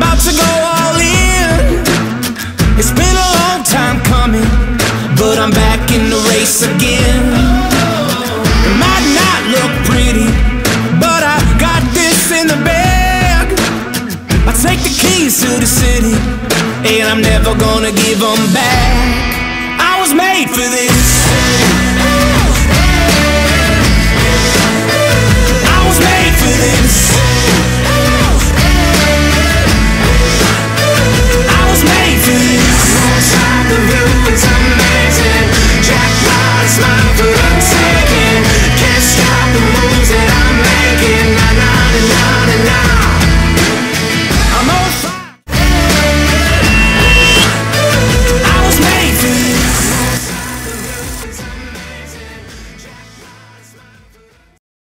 about to go all in. It's been a long time coming, but I'm back in the race again. It might not look pretty, but I got this in the bag. I take the keys to the city, and I'm never gonna give them back. I was made for this. outside